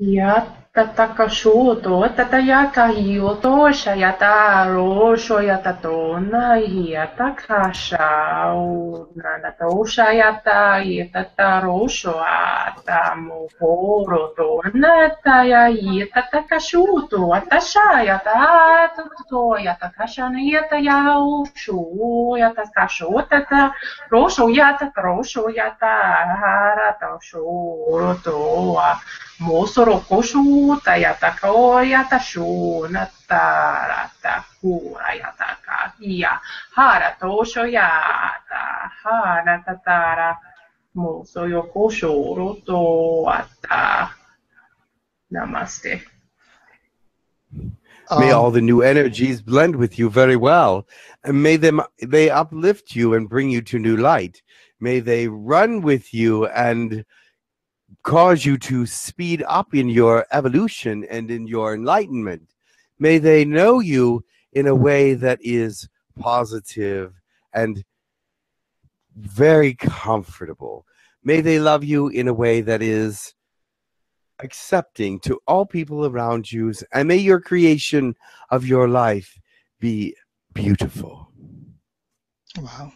Yep. tätä kasvuutua, tätä jata hiutoisa, jata roso, jata tona, jata kasau, nana tousa, jata, jata rosoa, jata muhoro, tona, jata ja jata kasvuutua, tässä jata tuo, jata kasana, jata jausu, jata kasu, tätä roso, jata roso, jata harata, suuro, tuo, muosoro, kosu, to, Mosoro koshuta yataka o yatashu natarata kura yataka iya hara tosho yata hara tatara moso yokoshoro to ata namaste May um, all the new energies blend with you very well, and may them they uplift you and bring you to new light. May they run with you and cause you to speed up in your evolution and in your enlightenment. May they know you in a way that is positive and very comfortable. May they love you in a way that is accepting to all people around you. And may your creation of your life be beautiful. Wow.